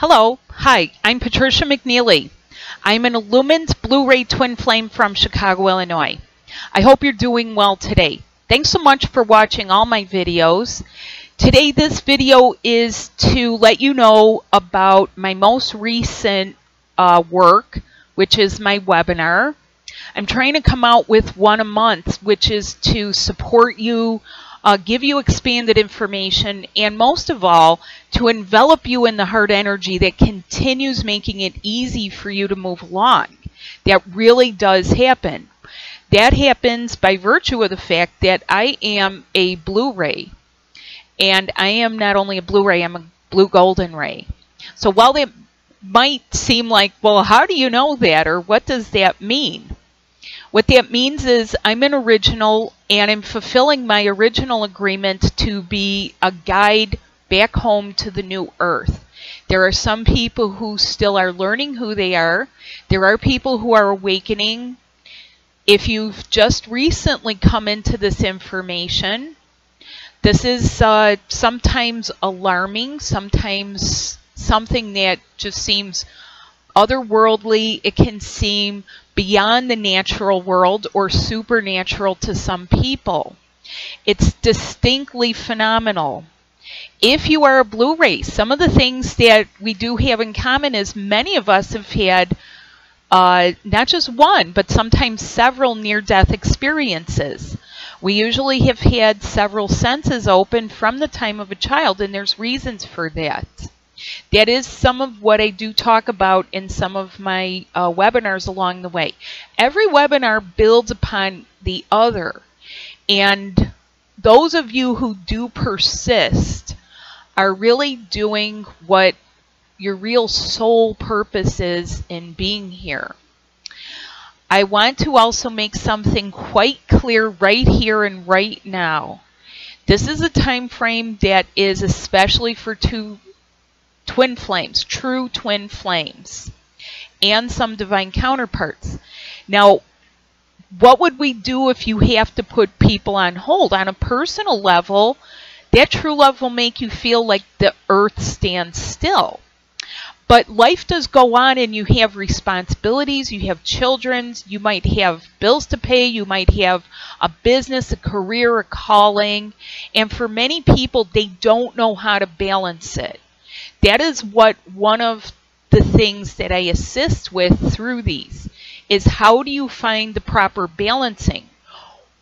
Hello, hi, I'm Patricia McNeely. I'm an Illumined Blue Ray Twin Flame from Chicago, Illinois. I hope you're doing well today. Thanks so much for watching all my videos. Today this video is to let you know about my most recent uh, work, which is my webinar. I'm trying to come out with one a month, which is to support you uh, give you expanded information, and most of all, to envelop you in the heart energy that continues making it easy for you to move along. That really does happen. That happens by virtue of the fact that I am a Blue Ray. And I am not only a Blue Ray, I'm a blue golden ray. So while that might seem like, well, how do you know that, or what does that mean? What that means is I'm an original and I'm fulfilling my original agreement to be a guide back home to the new earth. There are some people who still are learning who they are. There are people who are awakening. If you've just recently come into this information, this is uh, sometimes alarming, sometimes something that just seems otherworldly. It can seem beyond the natural world or supernatural to some people. It's distinctly phenomenal. If you are a Blue Ray, some of the things that we do have in common is many of us have had uh, not just one, but sometimes several near-death experiences. We usually have had several senses open from the time of a child, and there's reasons for that. That is some of what I do talk about in some of my uh, webinars along the way. Every webinar builds upon the other. And those of you who do persist are really doing what your real soul purpose is in being here. I want to also make something quite clear right here and right now. This is a time frame that is especially for two twin flames, true twin flames, and some divine counterparts. Now, what would we do if you have to put people on hold? On a personal level, that true love will make you feel like the earth stands still. But life does go on and you have responsibilities, you have children, you might have bills to pay, you might have a business, a career, a calling. And for many people, they don't know how to balance it that is what one of the things that I assist with through these is how do you find the proper balancing?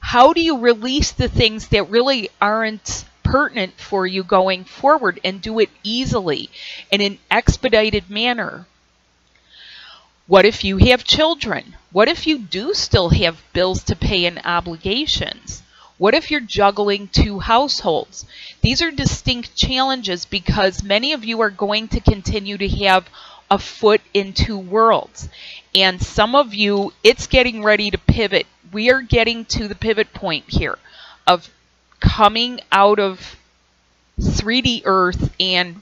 How do you release the things that really aren't pertinent for you going forward and do it easily in an expedited manner? What if you have children? What if you do still have bills to pay and obligations? What if you're juggling two households? These are distinct challenges because many of you are going to continue to have a foot in two worlds. And some of you, it's getting ready to pivot. We are getting to the pivot point here of coming out of 3D Earth and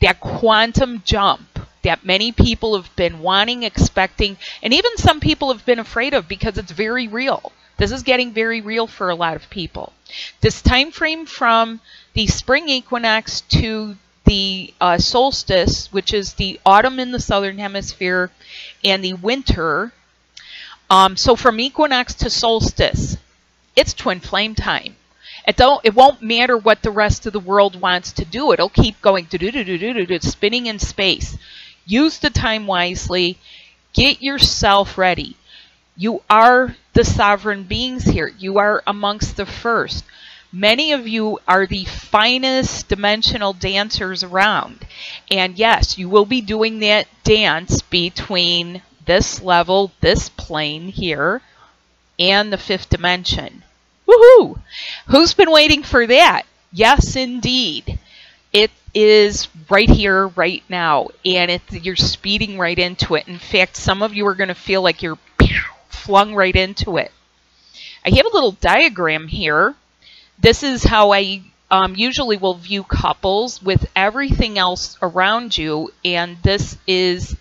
that quantum jump that many people have been wanting, expecting, and even some people have been afraid of because it's very real. This is getting very real for a lot of people. This time frame from the spring equinox to the uh, solstice, which is the autumn in the southern hemisphere, and the winter. Um, so from equinox to solstice, it's twin flame time. It don't. It won't matter what the rest of the world wants to do. It'll keep going, do do do do do do, spinning in space. Use the time wisely. Get yourself ready. You are the sovereign beings here. You are amongst the first. Many of you are the finest dimensional dancers around. And yes, you will be doing that dance between this level, this plane here, and the fifth dimension. Woohoo! Who's been waiting for that? Yes, indeed. It is right here, right now, and it, you're speeding right into it. In fact, some of you are going to feel like you're flung right into it. I have a little diagram here. This is how I um, usually will view couples with everything else around you, and this is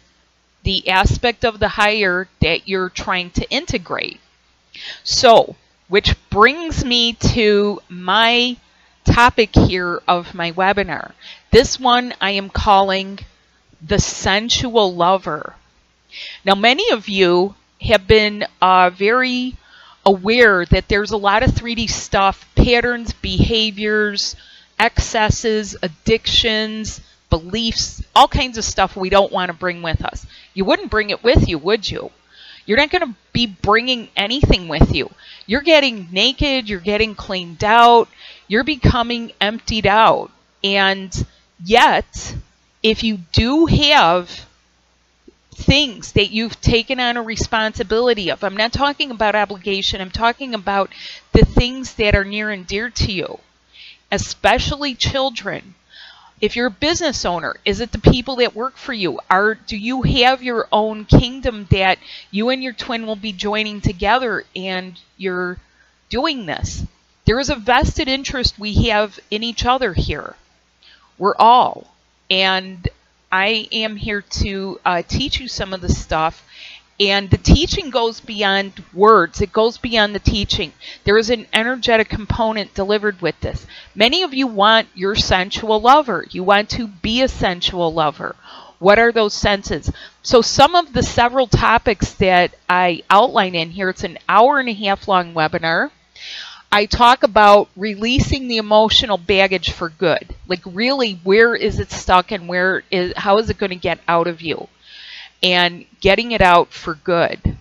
the aspect of the higher that you're trying to integrate. So, which brings me to my topic here of my webinar. This one I am calling the sensual lover. Now, many of you have been uh, very aware that there's a lot of 3D stuff, patterns, behaviors, excesses, addictions, beliefs, all kinds of stuff we don't want to bring with us. You wouldn't bring it with you, would you? You're not going to be bringing anything with you. You're getting naked, you're getting cleaned out, you're becoming emptied out. And yet, if you do have things that you've taken on a responsibility of, I'm not talking about obligation, I'm talking about the things that are near and dear to you, especially children if you're a business owner, is it the people that work for you? Are do you have your own kingdom that you and your twin will be joining together and you're doing this? There is a vested interest we have in each other here. We're all. And I am here to uh, teach you some of the stuff and the teaching goes beyond words, it goes beyond the teaching. There is an energetic component delivered with this. Many of you want your sensual lover, you want to be a sensual lover. What are those senses? So, some of the several topics that I outline in here, it's an hour and a half long webinar. I talk about releasing the emotional baggage for good. Like, really, where is it stuck and where is, how is it going to get out of you? and getting it out for good.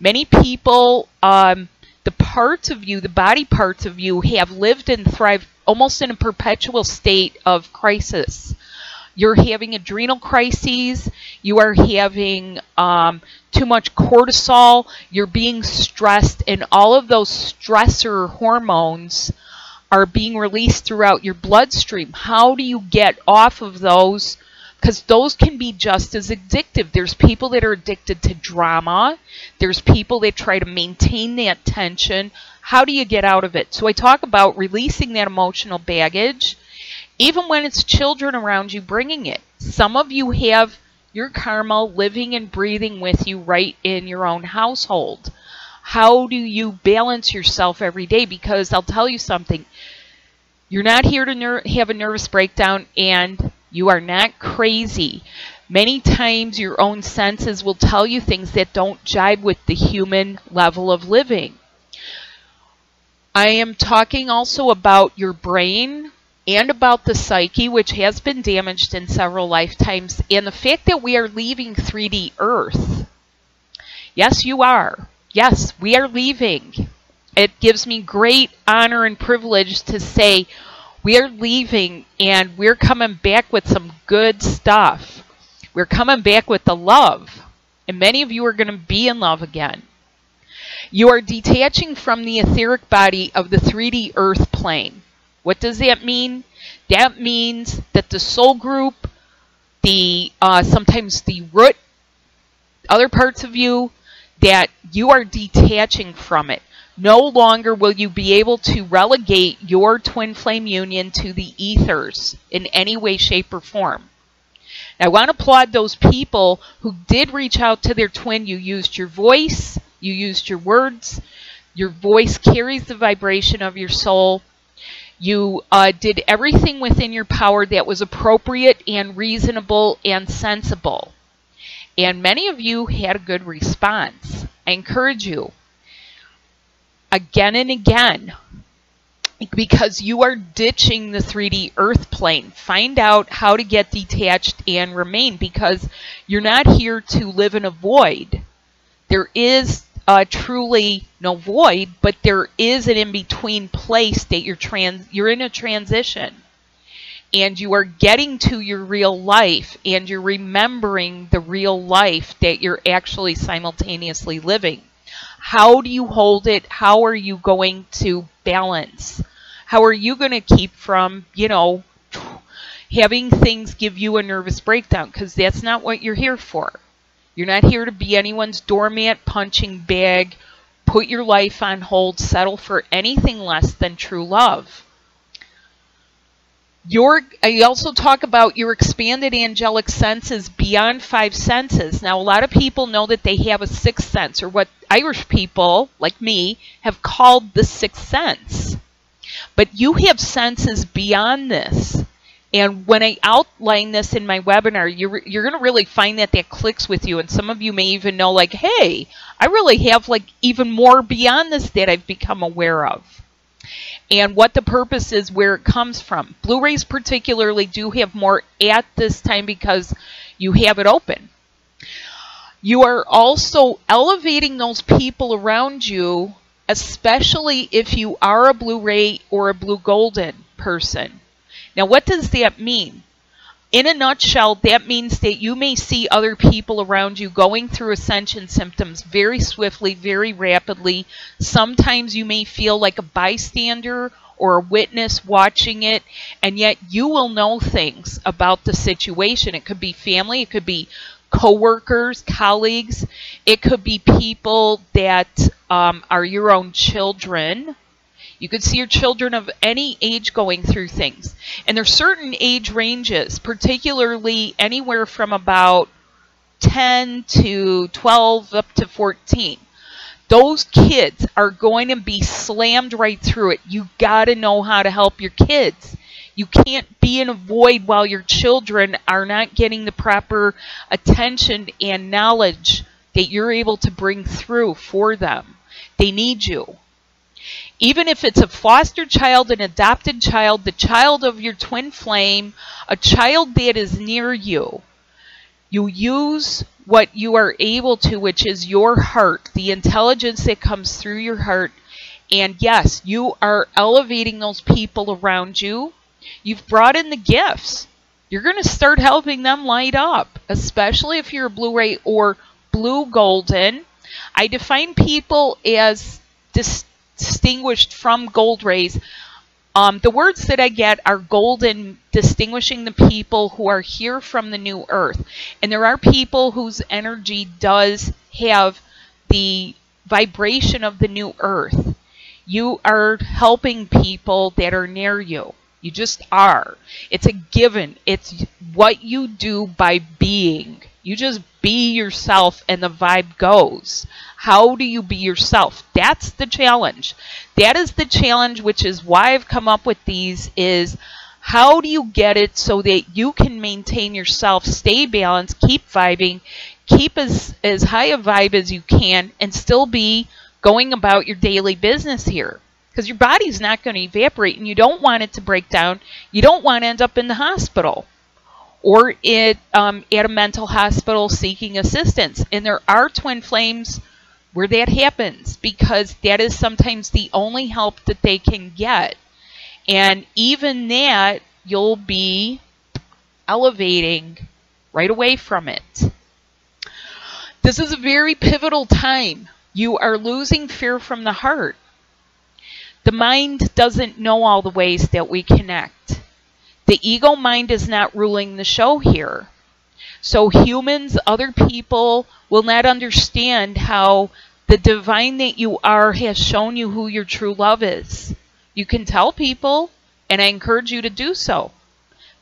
Many people, um, the parts of you, the body parts of you, have lived and thrived almost in a perpetual state of crisis. You're having adrenal crises, you are having um, too much cortisol, you're being stressed, and all of those stressor hormones are being released throughout your bloodstream. How do you get off of those? because those can be just as addictive. There's people that are addicted to drama. There's people that try to maintain that tension. How do you get out of it? So I talk about releasing that emotional baggage, even when it's children around you bringing it. Some of you have your karma living and breathing with you right in your own household. How do you balance yourself every day? Because I'll tell you something. You're not here to have a nervous breakdown and you are not crazy. Many times your own senses will tell you things that don't jive with the human level of living. I am talking also about your brain and about the psyche, which has been damaged in several lifetimes, and the fact that we are leaving 3D Earth. Yes, you are. Yes, we are leaving. It gives me great honor and privilege to say we are leaving and we're coming back with some good stuff. We're coming back with the love. And many of you are going to be in love again. You are detaching from the etheric body of the 3D earth plane. What does that mean? That means that the soul group, the uh, sometimes the root, other parts of you, that you are detaching from it. No longer will you be able to relegate your twin flame union to the ethers in any way, shape, or form. Now, I want to applaud those people who did reach out to their twin. You used your voice, you used your words. Your voice carries the vibration of your soul. You uh, did everything within your power that was appropriate and reasonable and sensible. And many of you had a good response. I encourage you again and again because you are ditching the 3D earth plane. Find out how to get detached and remain because you're not here to live in a void. There is uh, truly no void, but there is an in-between place that you're trans you're in a transition. And you are getting to your real life and you're remembering the real life that you're actually simultaneously living. How do you hold it? How are you going to balance? How are you going to keep from, you know, having things give you a nervous breakdown? Because that's not what you're here for. You're not here to be anyone's doormat, punching bag, put your life on hold, settle for anything less than true love. Your, I also talk about your expanded angelic senses beyond five senses. Now, a lot of people know that they have a sixth sense, or what Irish people, like me, have called the sixth sense. But you have senses beyond this. And when I outline this in my webinar, you're, you're going to really find that that clicks with you. And some of you may even know, like, hey, I really have like even more beyond this that I've become aware of. And what the purpose is, where it comes from. Blue Rays particularly do have more at this time because you have it open. You are also elevating those people around you, especially if you are a Blue Ray or a Blue Golden person now, what does that mean? In a nutshell, that means that you may see other people around you going through ascension symptoms very swiftly, very rapidly. Sometimes you may feel like a bystander or a witness watching it, and yet you will know things about the situation. It could be family, it could be coworkers, colleagues, it could be people that um, are your own children you could see your children of any age going through things. And there's certain age ranges, particularly anywhere from about 10 to 12 up to 14. Those kids are going to be slammed right through it. You got to know how to help your kids. You can't be in a void while your children are not getting the proper attention and knowledge that you're able to bring through for them. They need you. Even if it's a foster child, an adopted child, the child of your twin flame, a child that is near you, you use what you are able to, which is your heart, the intelligence that comes through your heart. And yes, you are elevating those people around you. You've brought in the gifts. You're going to start helping them light up, especially if you're a Blue Ray or blue golden. I define people as dis distinguished from gold rays. Um, the words that I get are golden, distinguishing the people who are here from the new earth. And there are people whose energy does have the vibration of the new earth. You are helping people that are near you. You just are. It's a given. It's what you do by being. You just be yourself and the vibe goes. How do you be yourself? That's the challenge. That is the challenge, which is why I've come up with these is how do you get it so that you can maintain yourself, stay balanced, keep vibing, keep as, as high a vibe as you can, and still be going about your daily business here. Because your body's not going to evaporate and you don't want it to break down. You don't want to end up in the hospital or it, um, at a mental hospital seeking assistance. And there are twin flames where that happens because that is sometimes the only help that they can get. And even that, you'll be elevating right away from it. This is a very pivotal time. You are losing fear from the heart. The mind doesn't know all the ways that we connect. The ego mind is not ruling the show here. So humans, other people, will not understand how the divine that you are has shown you who your true love is. You can tell people, and I encourage you to do so.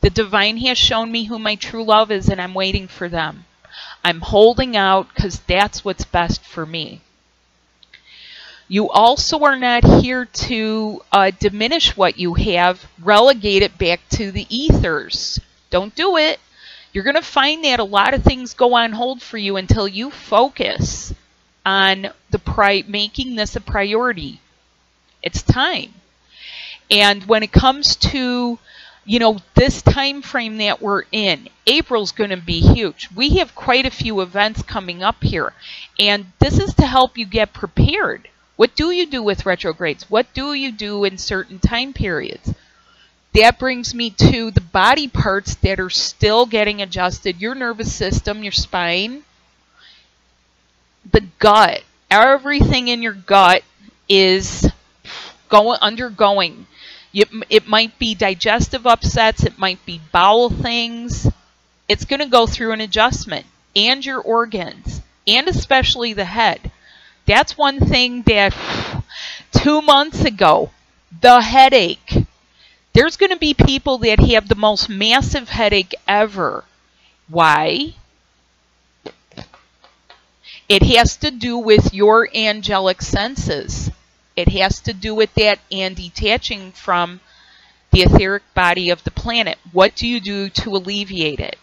The divine has shown me who my true love is, and I'm waiting for them. I'm holding out because that's what's best for me. You also are not here to uh, diminish what you have, relegate it back to the ethers. Don't do it. You're going to find that a lot of things go on hold for you until you focus on the pri- making this a priority. It's time. And when it comes to you know this time frame that we're in april's going to be huge we have quite a few events coming up here and this is to help you get prepared what do you do with retrogrades what do you do in certain time periods that brings me to the body parts that are still getting adjusted your nervous system, your spine, the gut. Everything in your gut is going undergoing. It, it might be digestive upsets, it might be bowel things. It's going to go through an adjustment, and your organs, and especially the head. That's one thing that two months ago, the headache there's going to be people that have the most massive headache ever. Why? It has to do with your angelic senses. It has to do with that and detaching from the etheric body of the planet. What do you do to alleviate it?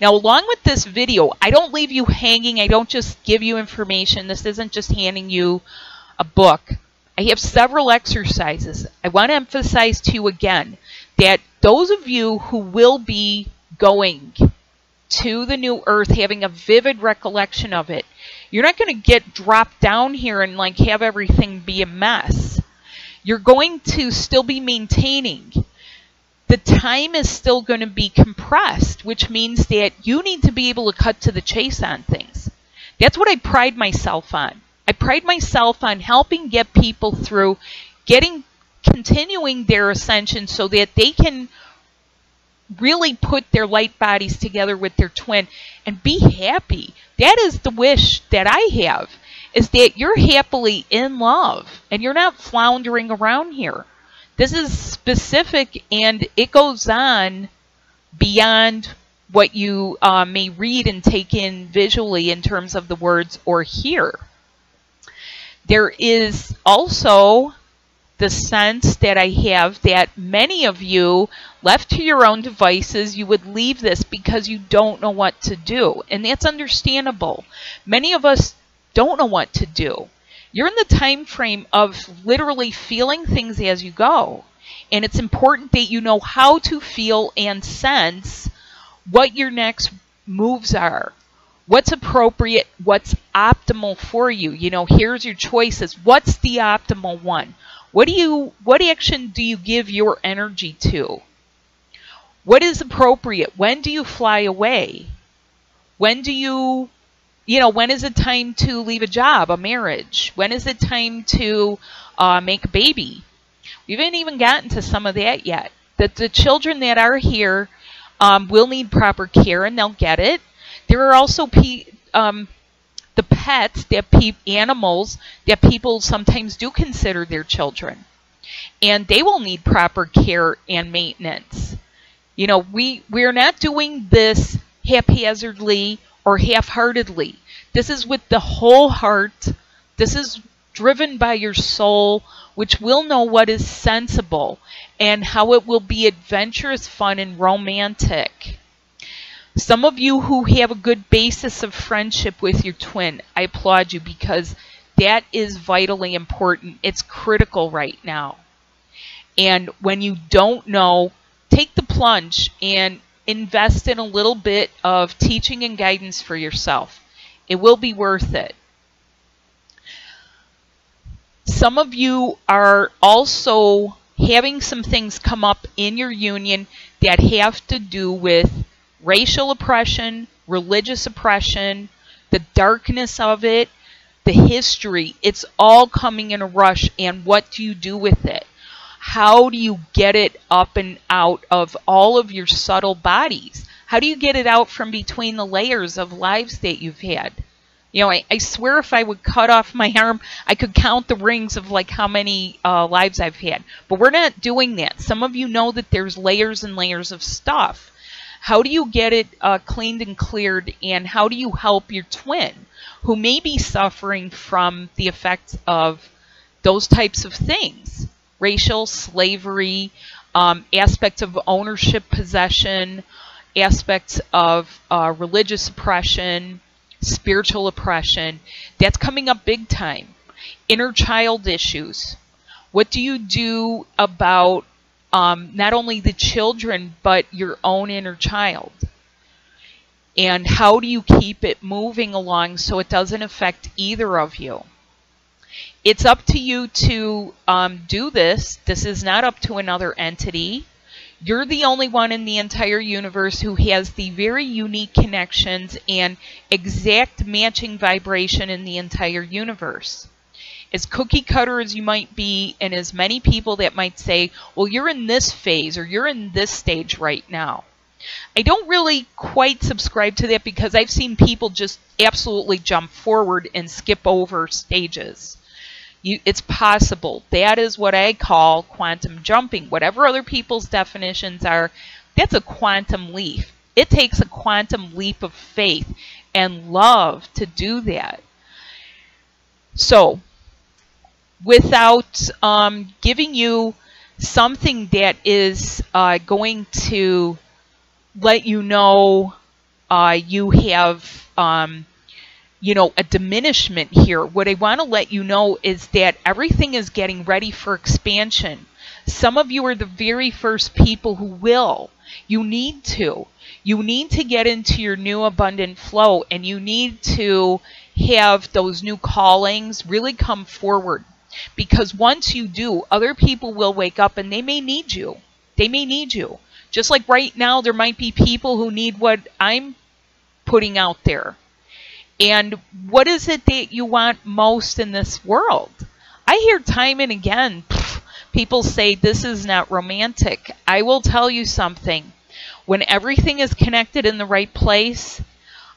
Now, along with this video, I don't leave you hanging. I don't just give you information. This isn't just handing you a book. I have several exercises. I want to emphasize to you again that those of you who will be going to the new earth, having a vivid recollection of it, you're not going to get dropped down here and like have everything be a mess. You're going to still be maintaining the time is still going to be compressed, which means that you need to be able to cut to the chase on things. That's what I pride myself on. I pride myself on helping get people through getting continuing their ascension so that they can really put their light bodies together with their twin and be happy. That is the wish that I have is that you're happily in love and you're not floundering around here. This is specific and it goes on beyond what you uh, may read and take in visually in terms of the words or hear. There is also the sense that I have that many of you, left to your own devices, you would leave this because you don't know what to do. And that's understandable. Many of us don't know what to do. You're in the time frame of literally feeling things as you go. And it's important that you know how to feel and sense what your next moves are. What's appropriate, what's optimal for you. You know, here's your choices. What's the optimal one? What do you what action do you give your energy to? What is appropriate? When do you fly away? When do you you know, when is it time to leave a job, a marriage? When is it time to uh, make a baby? We haven't even gotten to some of that yet. That the children that are here um, will need proper care and they'll get it. There are also pe um, the pets, that pe animals that people sometimes do consider their children. And they will need proper care and maintenance. You know, we, we're not doing this haphazardly or half-heartedly. This is with the whole heart. This is driven by your soul, which will know what is sensible and how it will be adventurous, fun, and romantic. Some of you who have a good basis of friendship with your twin, I applaud you because that is vitally important. It's critical right now. And when you don't know, take the plunge and invest in a little bit of teaching and guidance for yourself. It will be worth it. Some of you are also having some things come up in your union that have to do with racial oppression, religious oppression, the darkness of it, the history. It's all coming in a rush, and what do you do with it? How do you get it up and out of all of your subtle bodies? How do you get it out from between the layers of lives that you've had? You know, I, I swear if I would cut off my arm, I could count the rings of like how many uh, lives I've had. But we're not doing that. Some of you know that there's layers and layers of stuff. How do you get it uh, cleaned and cleared, and how do you help your twin who may be suffering from the effects of those types of things? Racial slavery, um, aspects of ownership possession, aspects of uh, religious oppression, spiritual oppression. That's coming up big time. Inner child issues. What do you do about um, not only the children, but your own inner child? And how do you keep it moving along so it doesn't affect either of you? It's up to you to um, do this. This is not up to another entity. You're the only one in the entire universe who has the very unique connections and exact matching vibration in the entire universe. As cookie cutter as you might be, and as many people that might say, well, you're in this phase or you're in this stage right now. I don't really quite subscribe to that because I've seen people just absolutely jump forward and skip over stages. You, it's possible. That is what I call quantum jumping. Whatever other people's definitions are, that's a quantum leap. It takes a quantum leap of faith and love to do that. So, without um, giving you something that is uh, going to let you know uh, you have, um, you know, a diminishment here. What I want to let you know is that everything is getting ready for expansion. Some of you are the very first people who will. You need to. You need to get into your new abundant flow and you need to have those new callings really come forward. Because once you do, other people will wake up and they may need you. They may need you. Just like right now, there might be people who need what I'm putting out there. And what is it that you want most in this world? I hear time and again people say this is not romantic. I will tell you something. When everything is connected in the right place,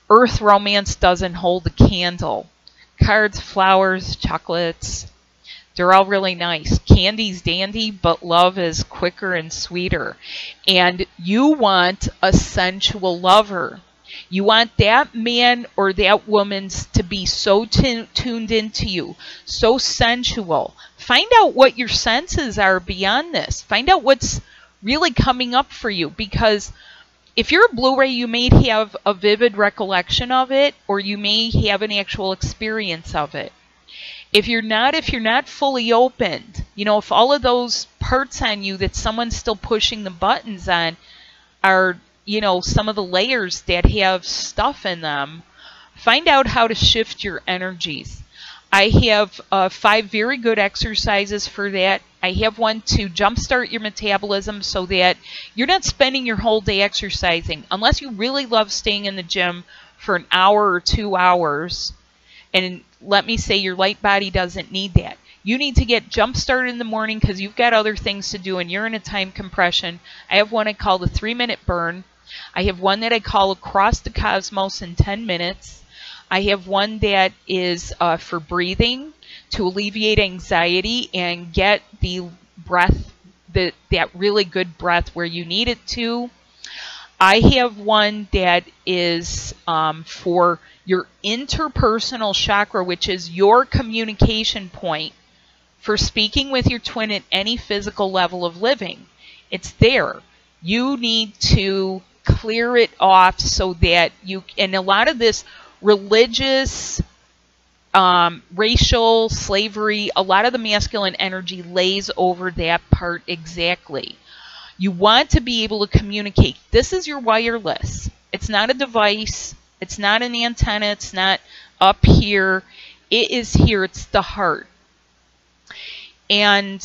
earth romance doesn't hold a candle. Cards, flowers, chocolates, they're all really nice. Candy's dandy, but love is quicker and sweeter. And you want a sensual lover. You want that man or that woman to be so tuned into you, so sensual. Find out what your senses are beyond this. Find out what's really coming up for you because if you're a Blue Ray, you may have a vivid recollection of it or you may have an actual experience of it if you're not if you're not fully opened you know if all of those parts on you that someone's still pushing the buttons on are you know some of the layers that have stuff in them find out how to shift your energies I have uh, five very good exercises for that. I have one to jumpstart your metabolism so that you're not spending your whole day exercising. Unless you really love staying in the gym for an hour or two hours, and let me say your light body doesn't need that. You need to get jump started in the morning because you've got other things to do and you're in a time compression. I have one I call the three minute burn. I have one that I call across the cosmos in 10 minutes. I have one that is uh, for breathing to alleviate anxiety and get the breath, the, that really good breath where you need it to. I have one that is um, for your interpersonal chakra, which is your communication point for speaking with your twin at any physical level of living. It's there. You need to clear it off so that you, and a lot of this religious, um, racial, slavery, a lot of the masculine energy lays over that part exactly. You want to be able to communicate. This is your wireless. It's not a device. It's not an antenna. It's not up here. It is here. It's the heart. And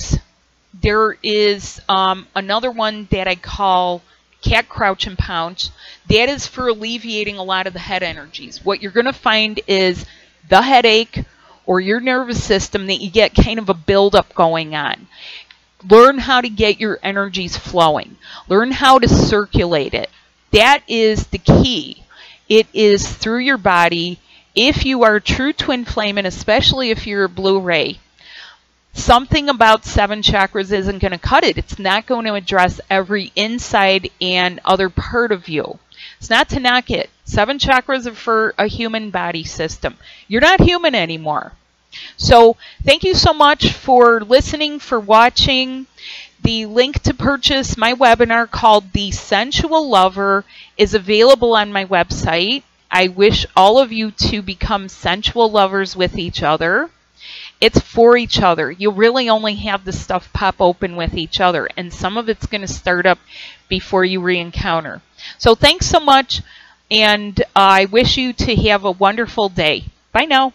there is um, another one that I call cat crouch and pounce. That is for alleviating a lot of the head energies. What you're going to find is the headache or your nervous system that you get kind of a buildup going on. Learn how to get your energies flowing. Learn how to circulate it. That is the key it is through your body. If you are a true twin flame, and especially if you're a Blue Ray, something about seven chakras isn't going to cut it. It's not going to address every inside and other part of you. It's not to knock it. Seven chakras are for a human body system. You're not human anymore. So thank you so much for listening, for watching. The link to purchase my webinar called The Sensual Lover is available on my website. I wish all of you to become sensual lovers with each other. It's for each other. You really only have the stuff pop open with each other, and some of it's going to start up before you re-encounter. So thanks so much, and I wish you to have a wonderful day. Bye now.